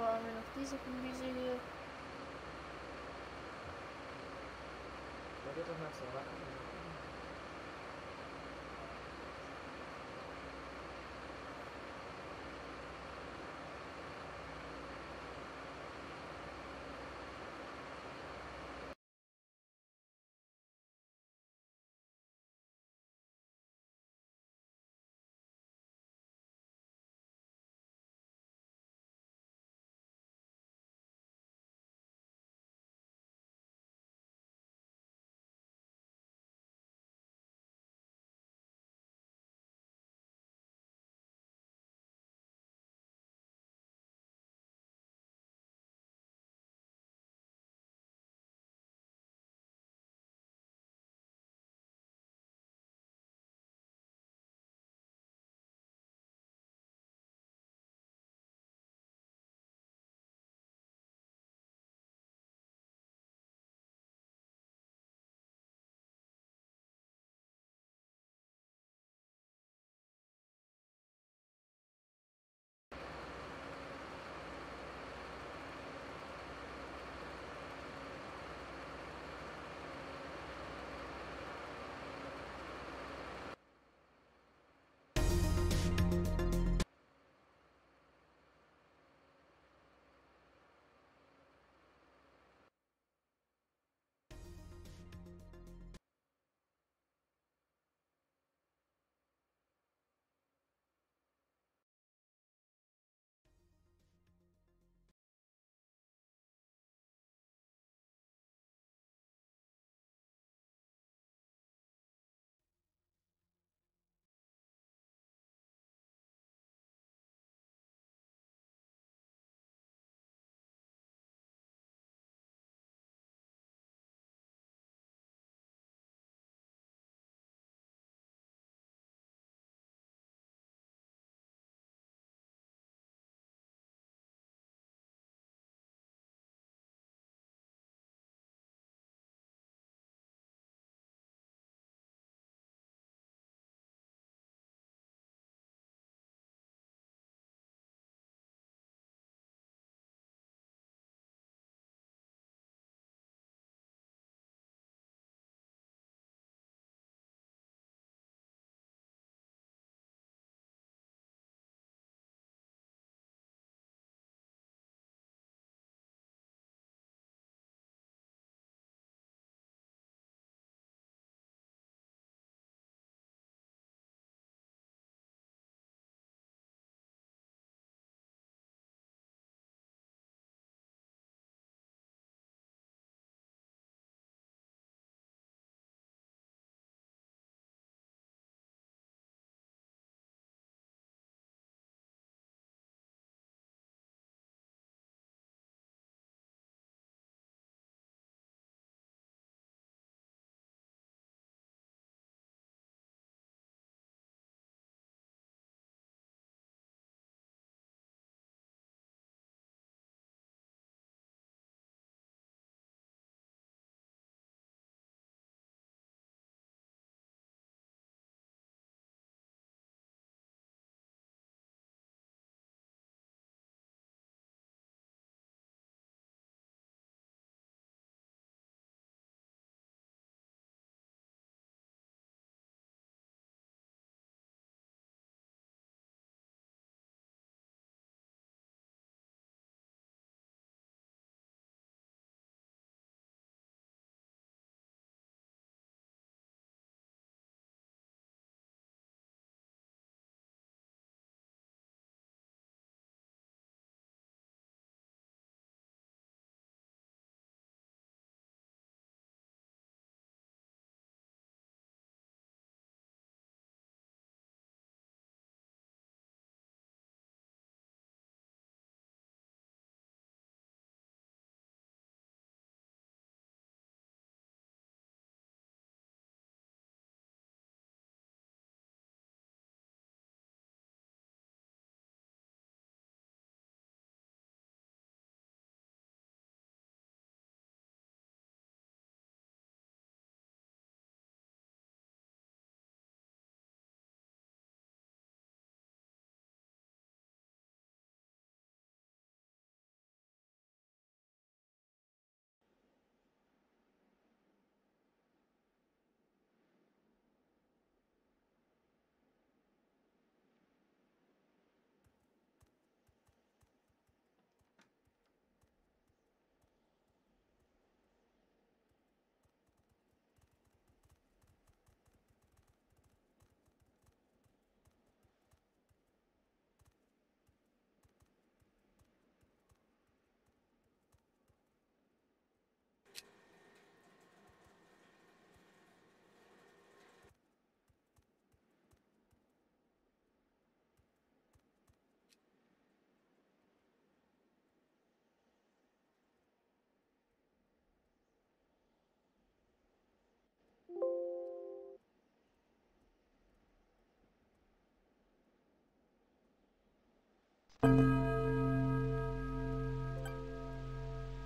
bağımın noktayı sakın bizi Bagaimana salah?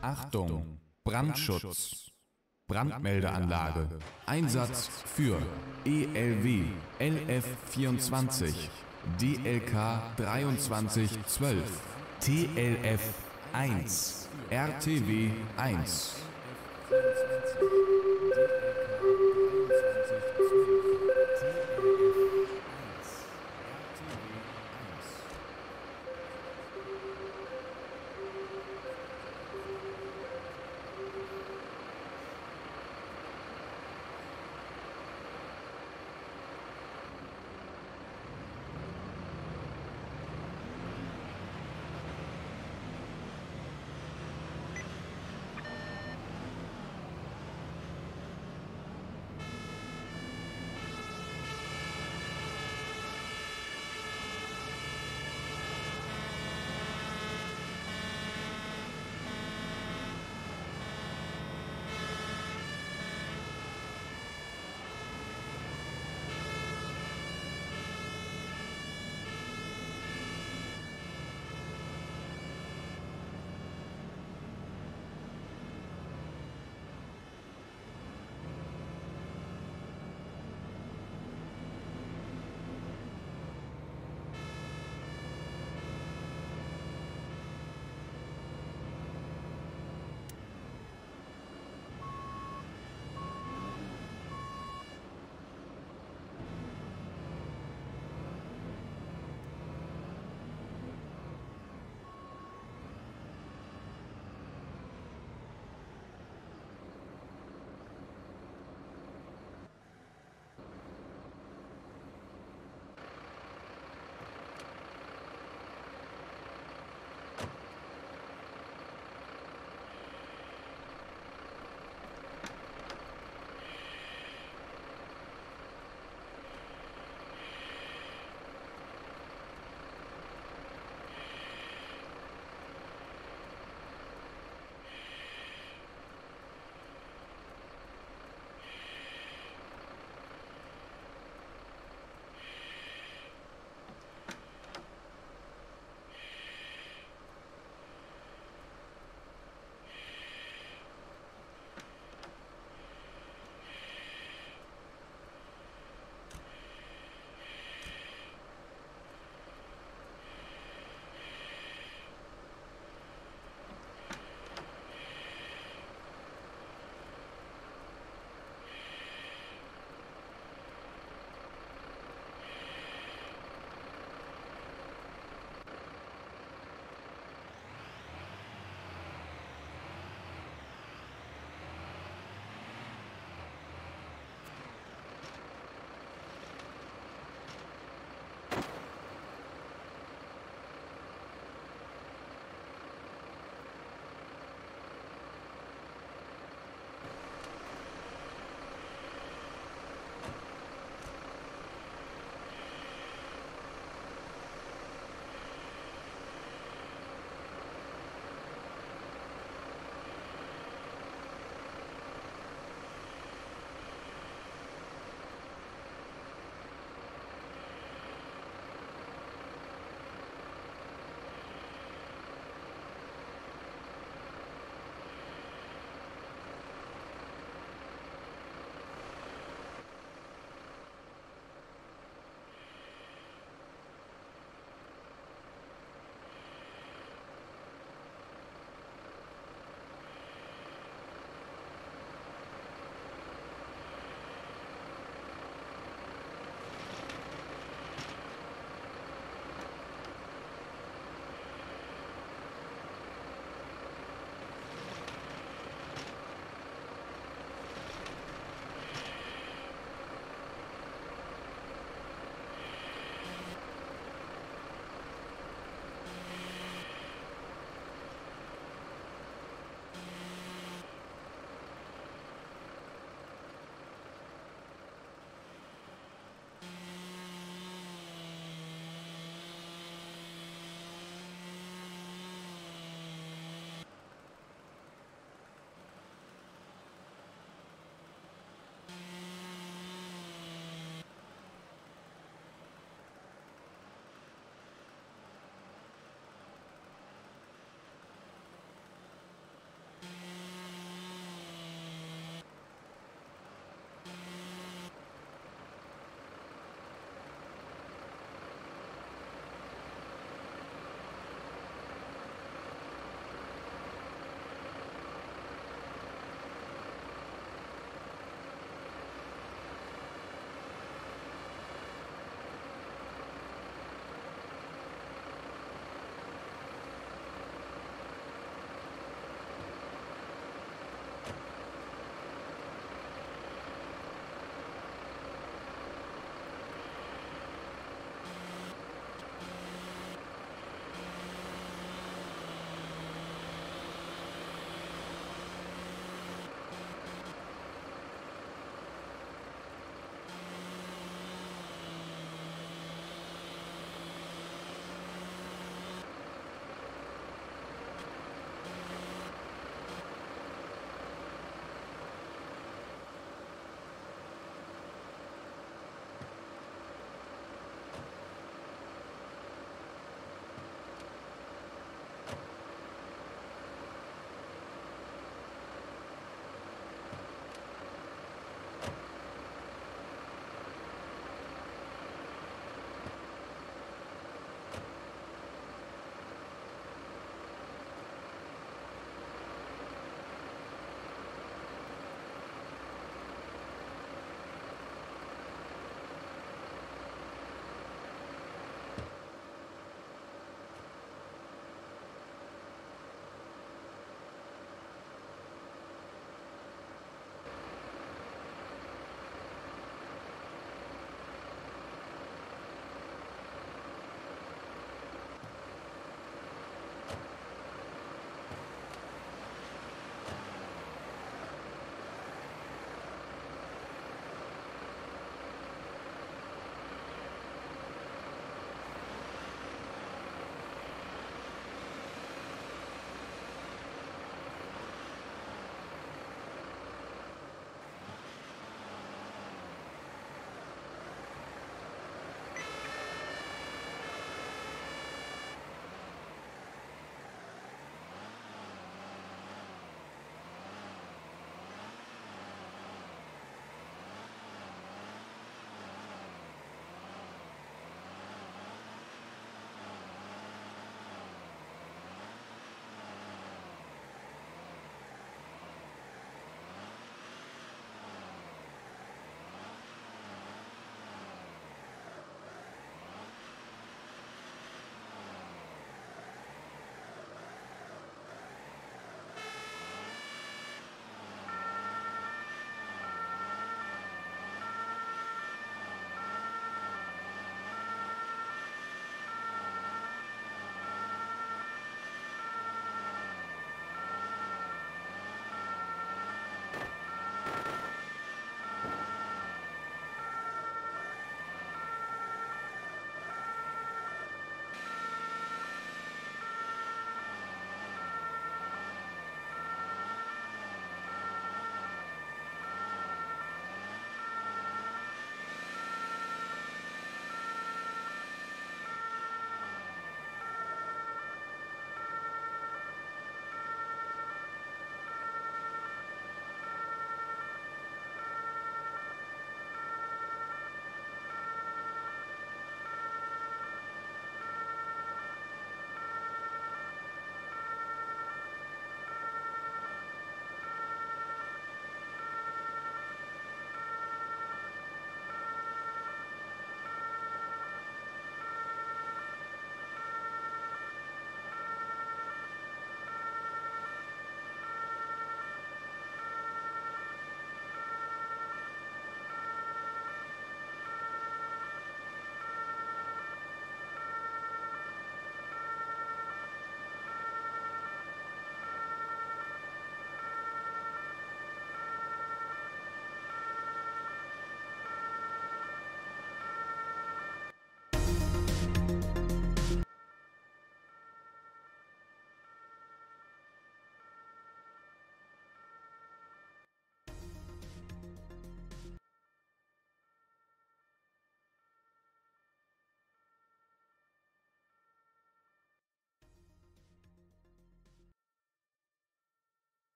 Achtung, Brandschutz. Brandmeldeanlage. Einsatz für ELW LF24, DLK 2312, TLF 1, RTW 1.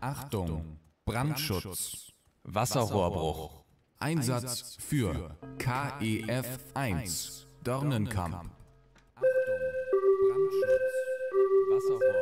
Achtung, Brandschutz, Wasserrohrbruch, Einsatz für KEF 1, Dornenkamp. Achtung, Brandschutz, Wasserrohrbruch,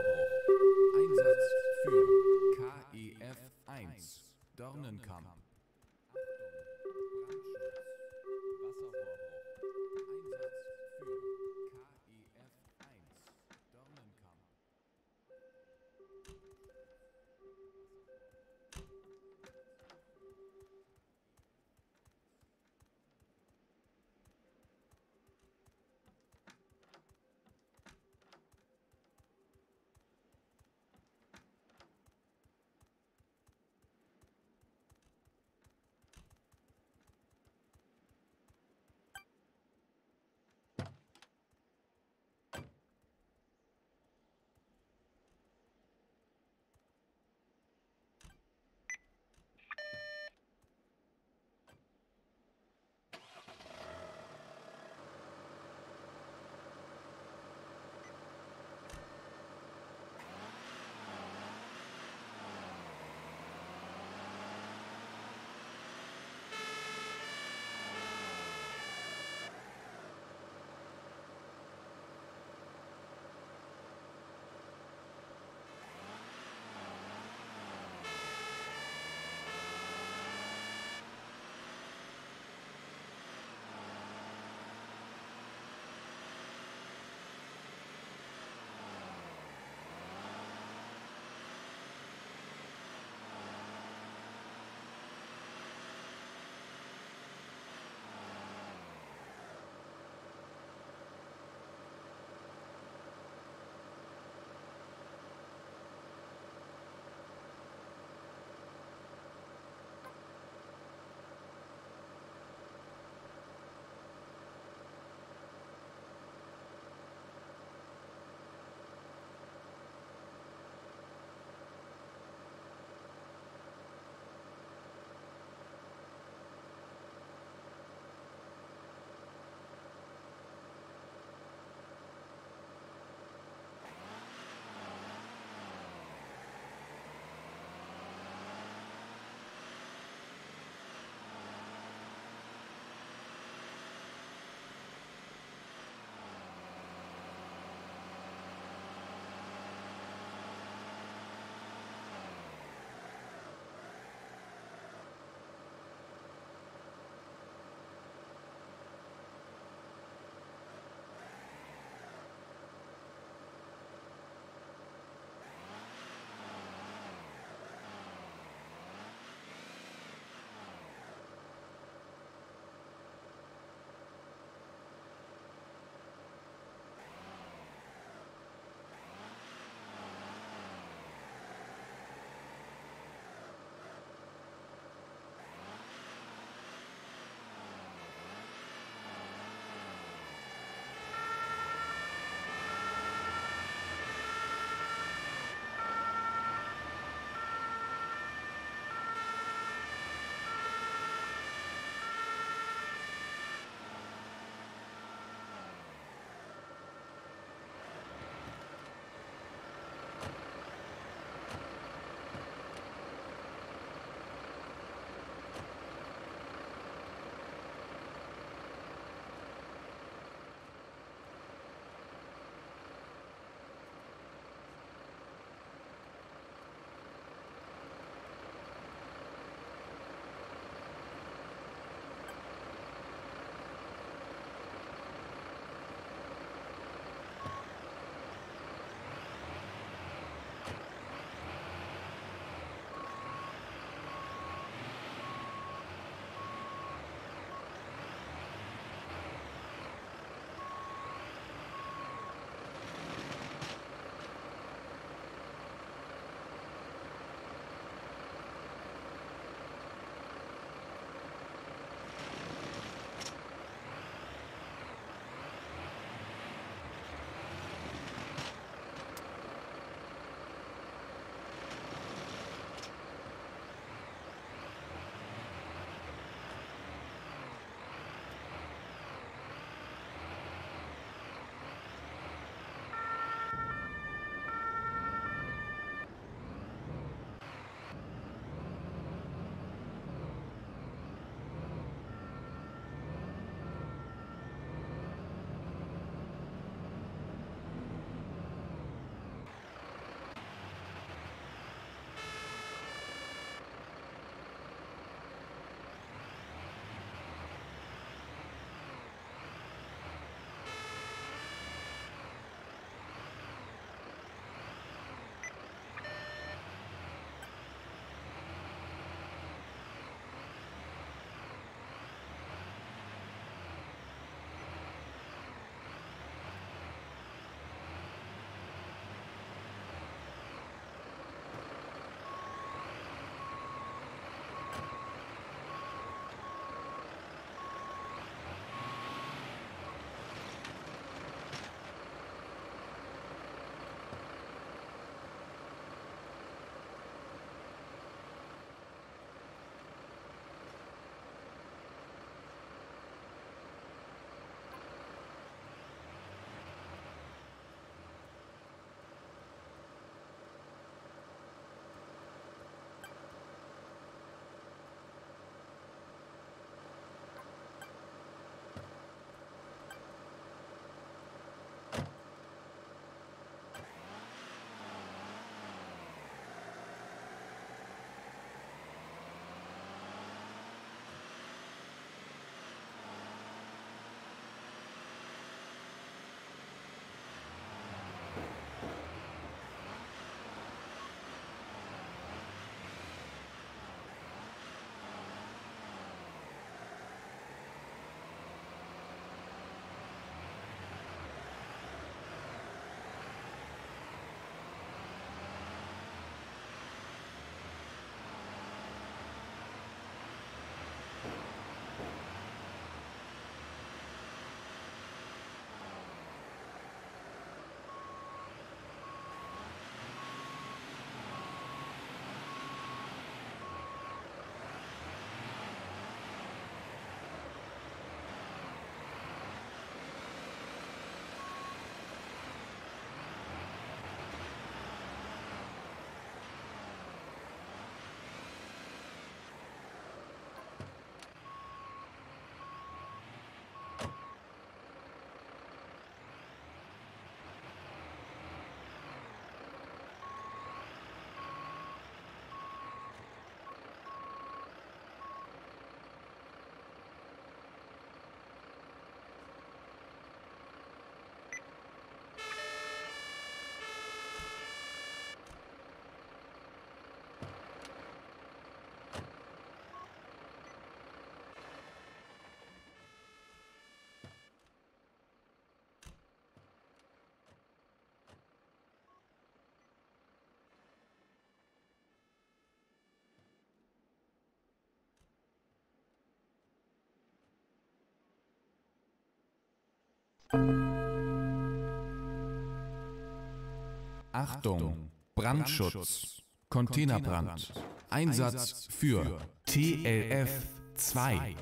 Achtung, Brandschutz, Containerbrand, Einsatz für TLF 2.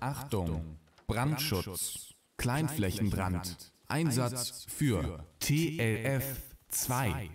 Achtung, Brandschutz, Kleinflächenbrand, Einsatz für TLF 2.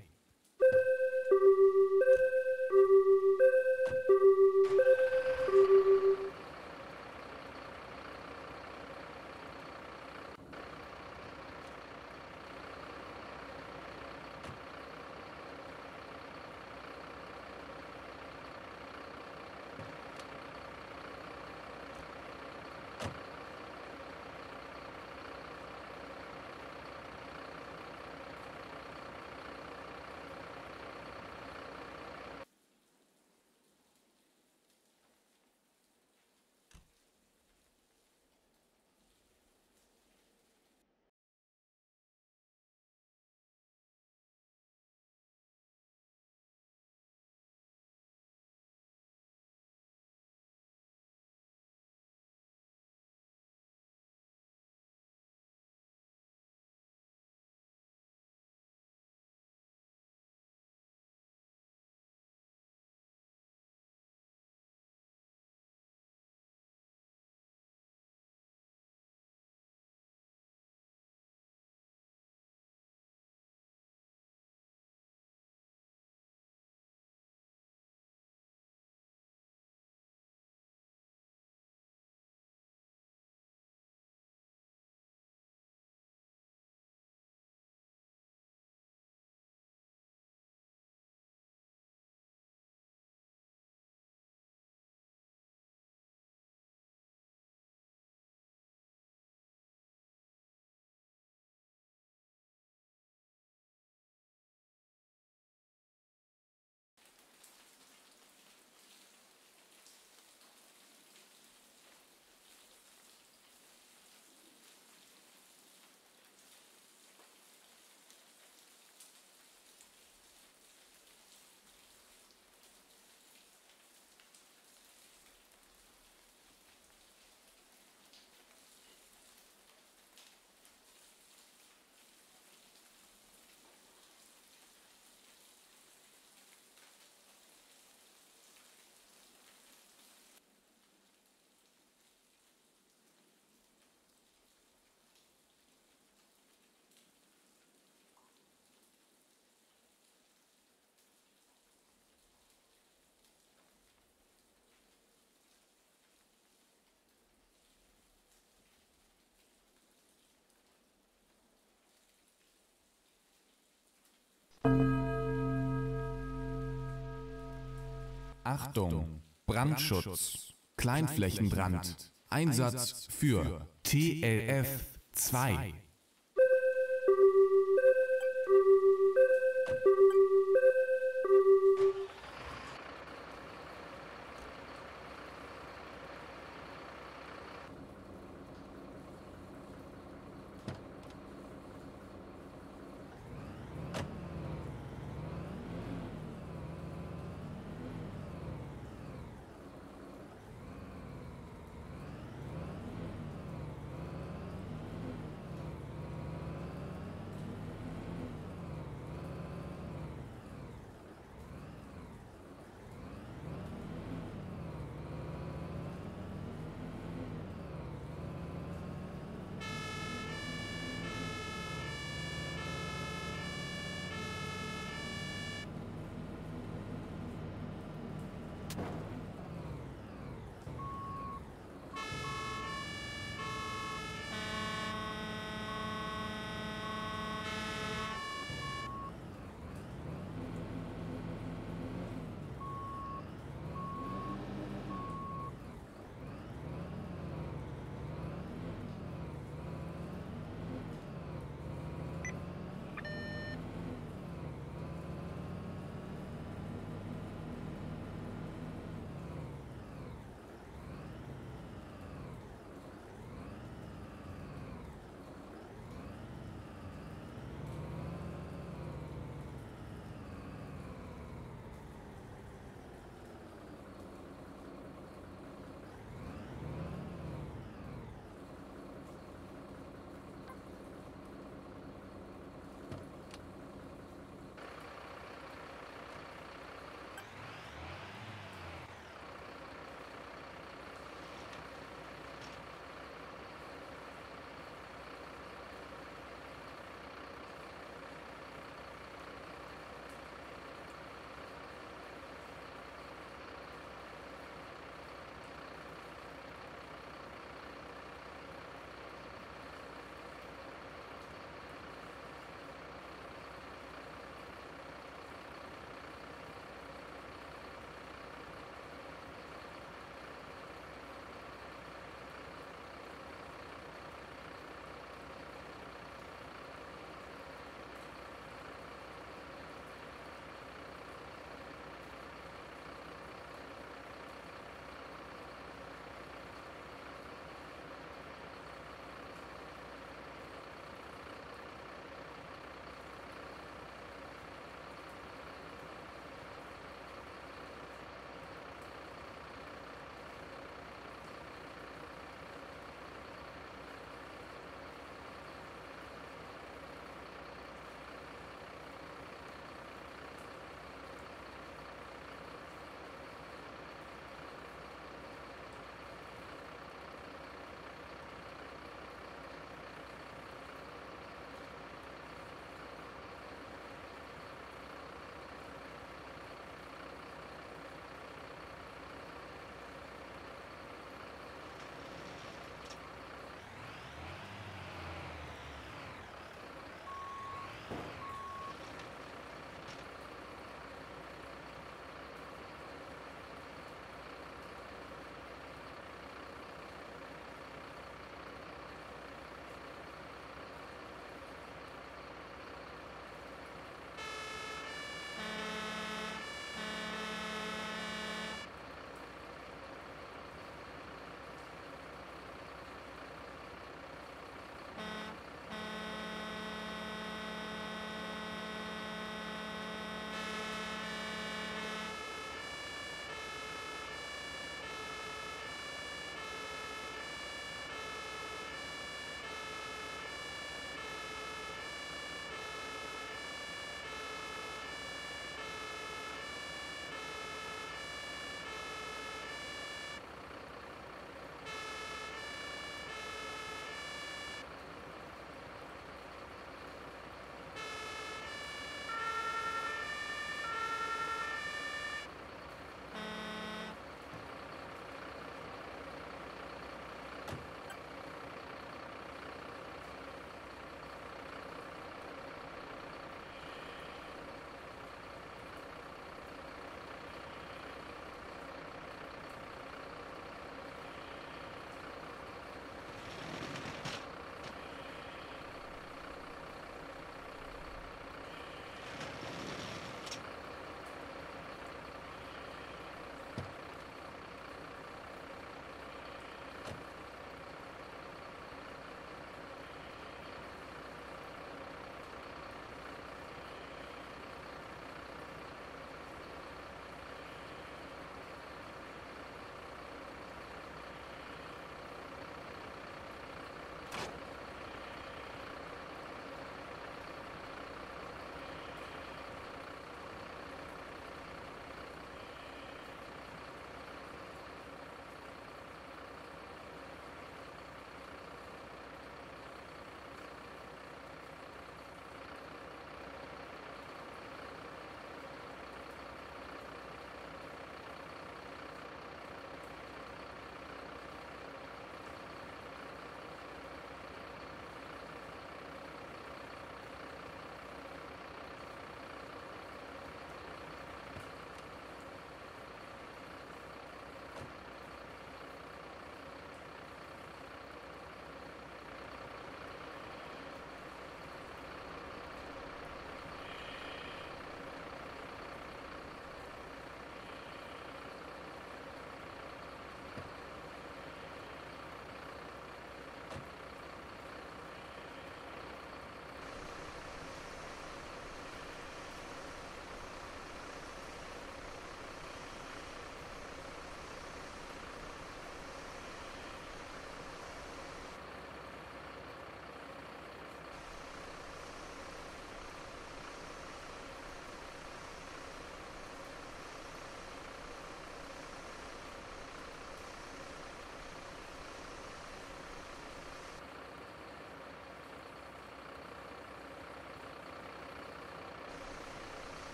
Achtung, Brandschutz, Kleinflächenbrand, Einsatz für TLF 2.